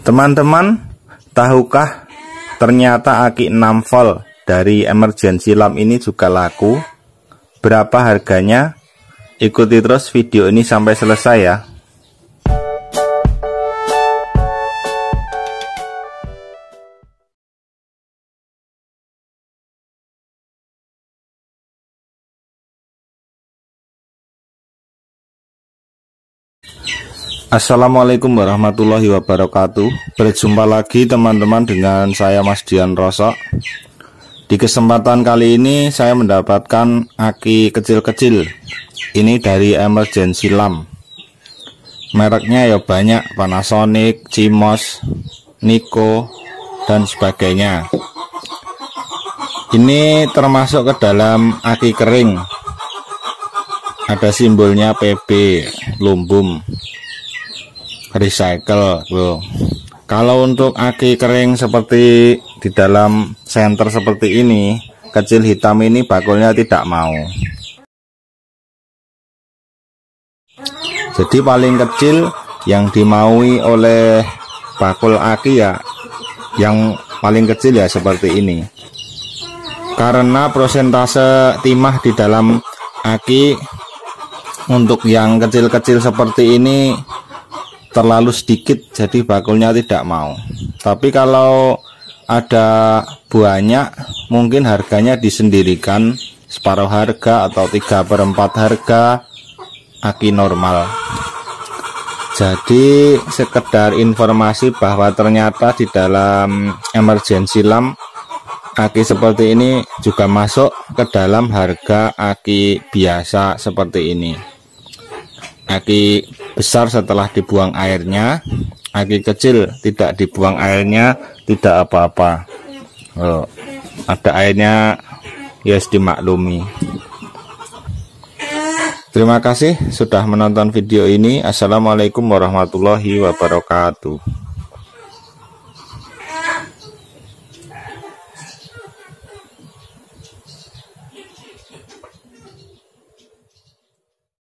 Teman-teman, tahukah ternyata aki 6 volt dari emergency lamp ini juga laku? Berapa harganya? Ikuti terus video ini sampai selesai ya. Assalamualaikum warahmatullahi wabarakatuh. Berjumpa lagi teman-teman dengan saya Mas Dian Rosok Di kesempatan kali ini saya mendapatkan aki kecil-kecil. Ini dari emergency lamp Mereknya ya banyak Panasonic, Cimos, Nico, dan sebagainya. Ini termasuk ke dalam aki kering. Ada simbolnya PB, lumbum recycle bro. Kalau untuk aki kering seperti di dalam center seperti ini kecil hitam ini bakulnya tidak mau. Jadi paling kecil yang dimaui oleh bakul aki ya yang paling kecil ya seperti ini. Karena prosentase timah di dalam aki untuk yang kecil-kecil seperti ini terlalu sedikit jadi bakulnya tidak mau. Tapi kalau ada banyak mungkin harganya disendirikan separuh harga atau tiga perempat harga aki normal. Jadi sekedar informasi bahwa ternyata di dalam emergency lamp aki seperti ini juga masuk ke dalam harga aki biasa seperti ini aki besar setelah dibuang airnya aki kecil tidak dibuang airnya tidak apa-apa. Oh, ada airnya ya yes, dimaklumi. Terima kasih sudah menonton video ini. Assalamualaikum warahmatullahi wabarakatuh